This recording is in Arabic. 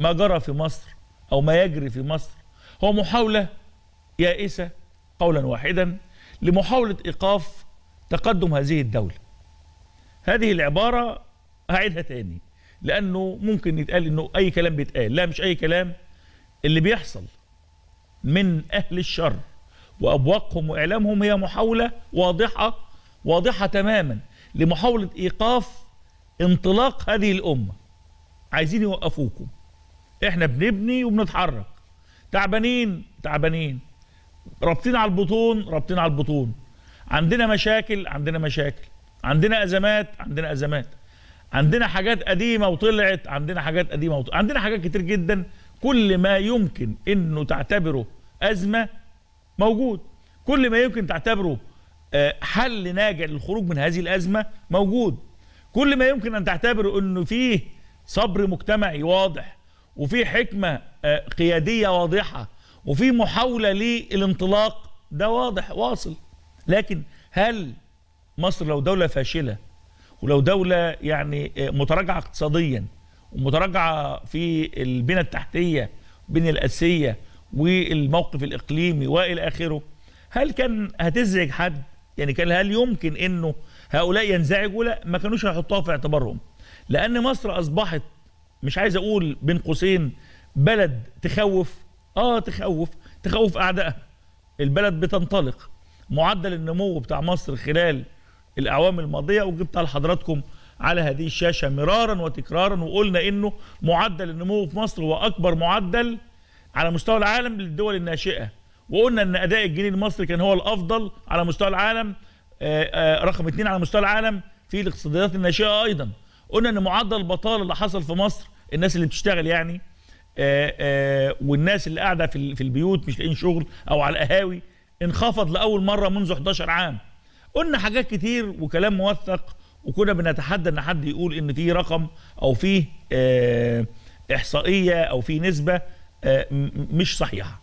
ما جرى في مصر أو ما يجري في مصر هو محاولة يائسة قولا واحدا لمحاولة إيقاف تقدم هذه الدولة. هذه العبارة هعيدها تاني لأنه ممكن يتقال إنه أي كلام بيتقال. لا مش أي كلام. اللي بيحصل من أهل الشر وأبواقهم وإعلامهم هي محاولة واضحة واضحة تماما لمحاولة إيقاف انطلاق هذه الأمة. عايزين يوقفوكم. إحنا بنبني وبنتحرك. تعبانين تعبانين. رابطين على البطون رابطين على البطون. عندنا مشاكل عندنا مشاكل. عندنا أزمات عندنا أزمات. عندنا حاجات قديمة وطلعت عندنا حاجات قديمة وطلعت. عندنا حاجات كتير جدا. كل ما يمكن إنه تعتبره أزمة موجود. كل ما يمكن تعتبره آه، حل ناجع للخروج من هذه الأزمة موجود. كل ما يمكن أن تعتبره إنه فيه صبر مجتمعي واضح وفي حكمة آه، قيادية واضحة وفي محاولة للانطلاق ده واضح واصل. لكن هل مصر لو دولة فاشلة ولو دولة يعني آه، متراجعة اقتصاديا ومتراجعة في البنى التحتية البنيه الاساسيه والموقف الإقليمي وإلى آخره هل كان هتزعج حد؟ يعني كان هل يمكن إنه هؤلاء ينزعجوا؟ لا ما كانوش هيحطوها في اعتبارهم. لأن مصر أصبحت مش عايز أقول بين قوسين بلد تخوف آه تخوف تخوف أعدائها. البلد بتنطلق. معدل النمو بتاع مصر خلال الأعوام الماضية وجبتها لحضراتكم على هذه الشاشة مرارا وتكرارا وقلنا إنه معدل النمو في مصر هو أكبر معدل على مستوى العالم للدول الناشئة. وقلنا إن أداء الجنيه المصري كان هو الأفضل على مستوى العالم آه، آه، رقم اثنين على مستوى العالم في الاقتصاديات الناشئة أيضا. قلنا إن معدل البطالة اللي حصل في مصر الناس اللي بتشتغل يعني آه، آه، والناس اللي قاعدة في في البيوت مش لاقيين شغل أو على القهاوي انخفض لأول مرة منذ 11 عام. قلنا حاجات كتير وكلام موثق وكنا بنتحدى إن حد يقول إن في رقم أو في آه، إحصائية أو في نسبة مش صحيحة.